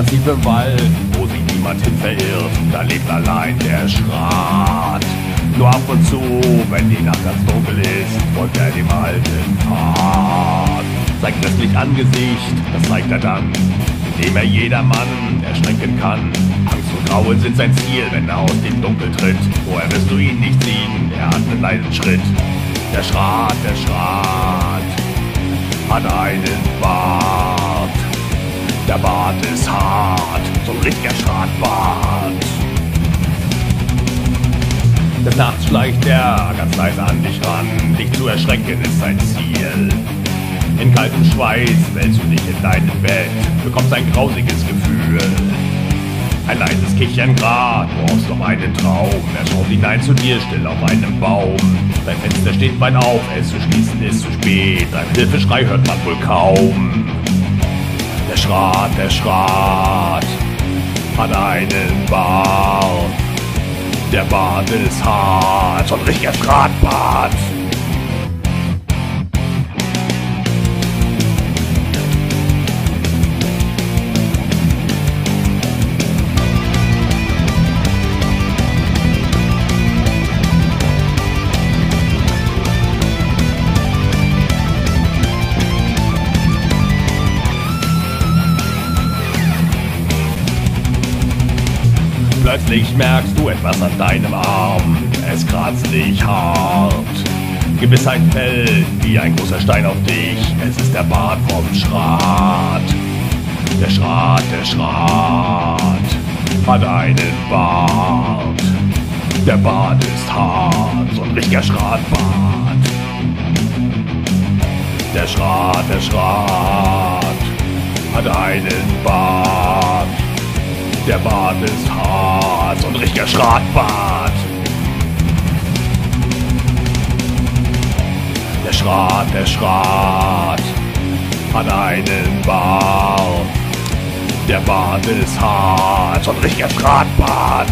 Tief im Wald, wo sich niemand hin verirrt, da lebt allein der Schrat. Nur ab und zu, wenn die Nacht ganz dunkel ist, folgt er dem alten Pfad. Sein christlich Angesicht, das zeigt er dann, indem er jedermann erschrecken kann. Angst und Grauen sind sein Ziel, wenn er aus dem Dunkel tritt. Woher wirst du ihn nicht sehen? Er hat einen leisen Schritt. Der Schrat, der Schrat hat einen Bart. Der Bart ist hart, so ein richtiger Schratbart. Des Nachts schleicht er ganz leise an dich ran, dich zu erschrecken ist sein Ziel. In kaltem Schweiß wälzt du dich in deinem Bett, bekommst ein grausiges Gefühl. Ein leises Kichern grad, du hast noch einen Traum. Er schaut hinein zu dir, still auf einem Baum. Dein Fenster steht weit auf, es zu schließen ist zu spät. Dein Hilfeschrei hört man wohl kaum. Der Schrat, der Schrat hat einen Bart. Der Bart ist hart, so ein richtiger Schratbart. Plötzlich merkst du etwas an deinem Arm, es kratzt dich hart. Gewissheit fällt wie ein großer Stein auf dich, es ist der Bart vom Schrat. Der Schrat, der Schrat hat einen Bart. Der Bart ist hart, so ein richtiger Schratbart. Der Schrat, der Schrat hat einen Bart. Der Bart ist hart, so ein richtiger Schratbart. Der Schrat, der Schrat hat einen Bart. Der Bart ist hart, so ein richtiger Schratbart.